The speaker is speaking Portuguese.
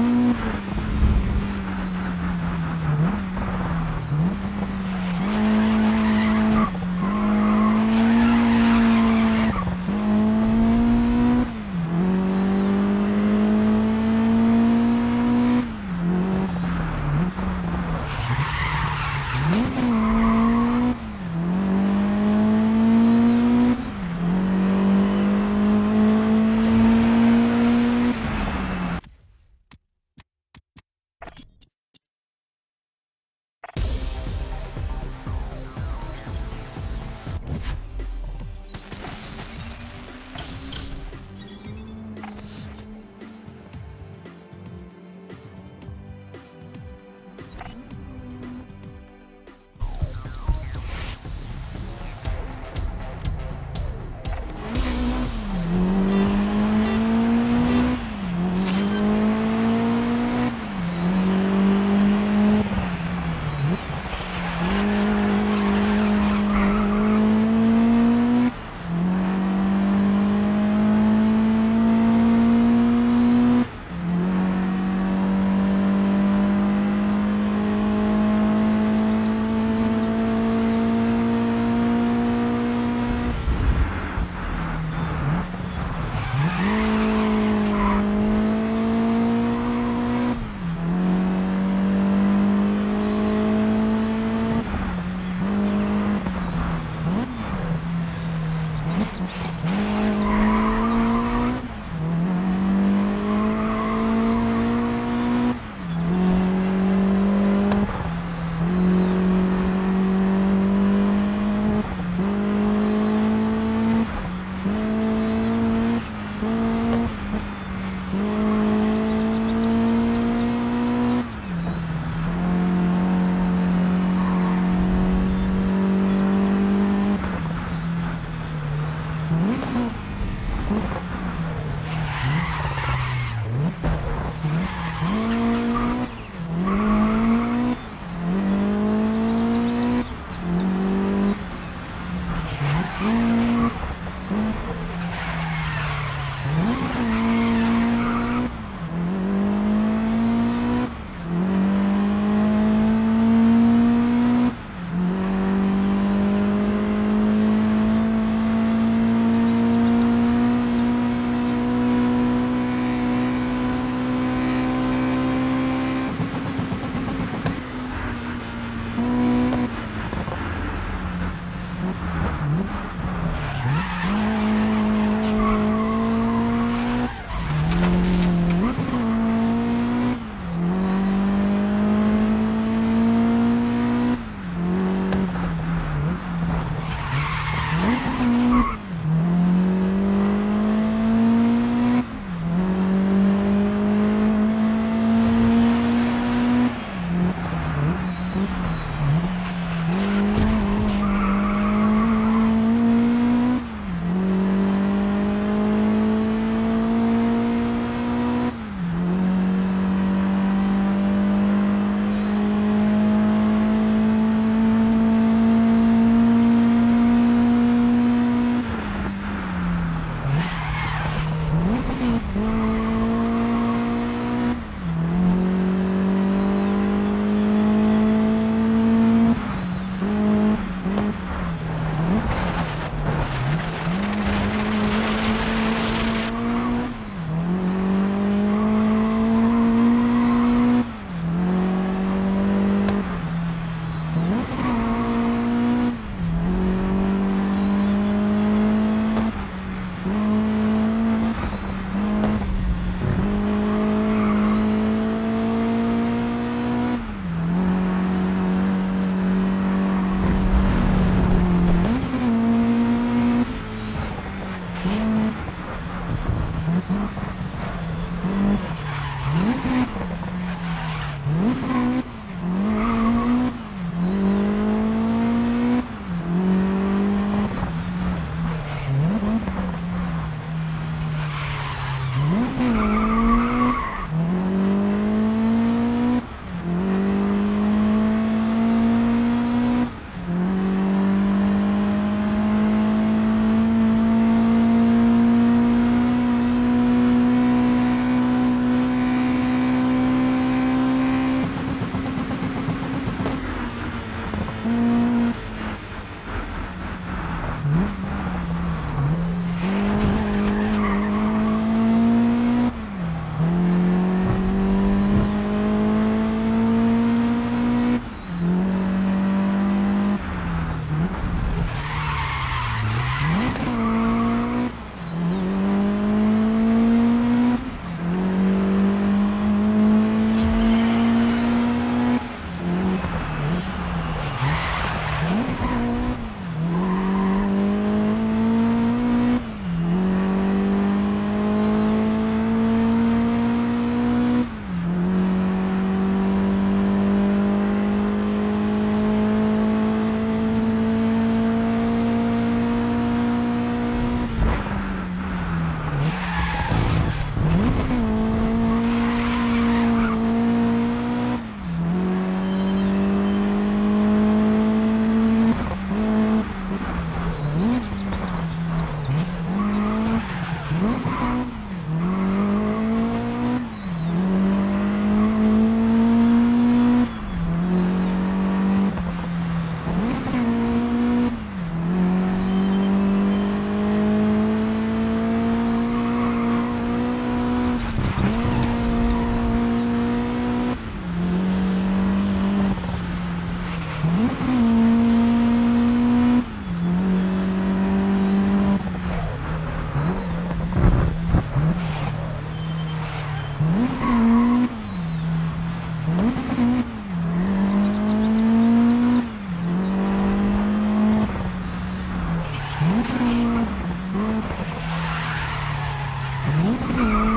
Hum. Música